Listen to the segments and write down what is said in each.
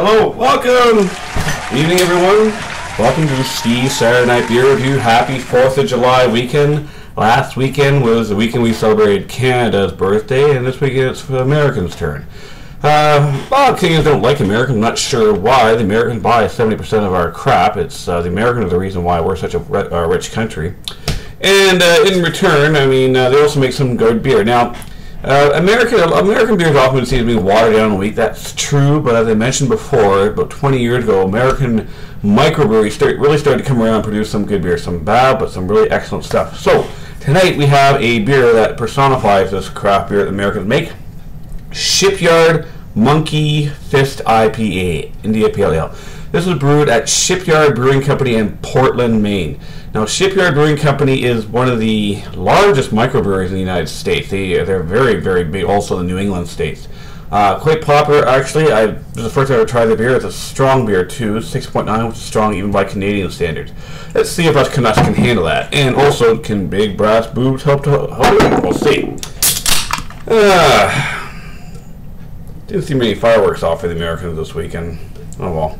Hello, welcome! Evening, everyone. Welcome to Steve Saturday Night Beer Review. Happy 4th of July weekend. Last weekend was the weekend we celebrated Canada's birthday, and this weekend it's the Americans' turn. Uh, a lot of Canadians don't like Americans. I'm not sure why. The Americans buy 70% of our crap. It's uh, the Americans are the reason why we're such a uh, rich country. And uh, in return, I mean, uh, they also make some good beer. Now, uh, American American beers often seem to be watered down and weak. That's true, but as I mentioned before, about 20 years ago, American microbreweries start, really started to come around and produce some good beer. Some bad, but some really excellent stuff. So tonight we have a beer that personifies this craft beer that Americans make. Shipyard Monkey Fist IPA, India Pale Ale. This was brewed at Shipyard Brewing Company in Portland, Maine. Now, Shipyard Brewing Company is one of the largest microbreweries in the United States. They, they're very, very big also in the New England states. Uh, quite popular, actually. I is the first time I ever tried the beer. It's a strong beer, too. 6.9, which is strong even by Canadian standards. Let's see if us Canucks can handle that. And also, can big brass boobs help to help? We'll see. Uh, didn't see many fireworks off for the Americans this weekend. Oh well.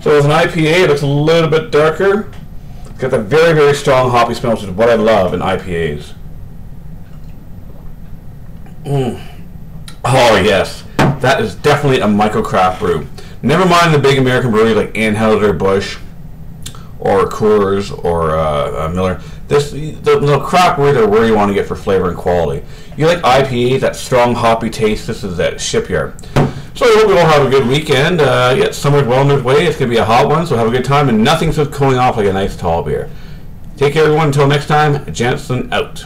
So it's an IPA. It looks a little bit darker. It's got that very, very strong hoppy smell, which is what I love in IPAs. Mm. Oh yes, that is definitely a micro craft brew. Never mind the big American breweries like Anheuser Busch or Coors or uh, uh, Miller. This the, the craft breweries are where you want to get for flavor and quality. You like IPAs, that strong hoppy taste. This is that Shipyard. So I hope we all have a good weekend. Uh, yeah, summer's well on its way. It's gonna be a hot one, so have a good time. And nothing's just cooling off like a nice tall beer. Take care, everyone. Until next time, Jansen out.